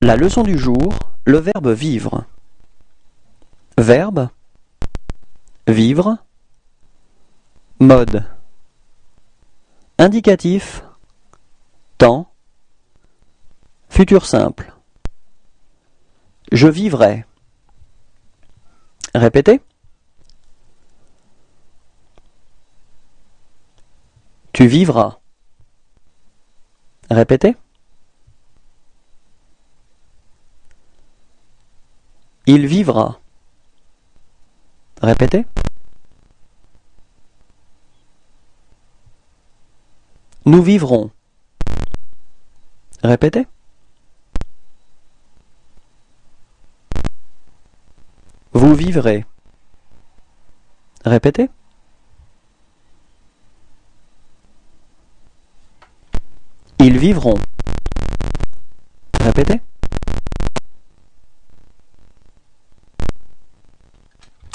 La leçon du jour, le verbe vivre. Verbe Vivre. Mode. Indicatif Temps. Futur simple. Je vivrai. Répétez. Tu vivras. Répétez Il vivra. Répétez. Nous vivrons. Répétez. Vous vivrez. Répétez. Ils vivront. Répétez.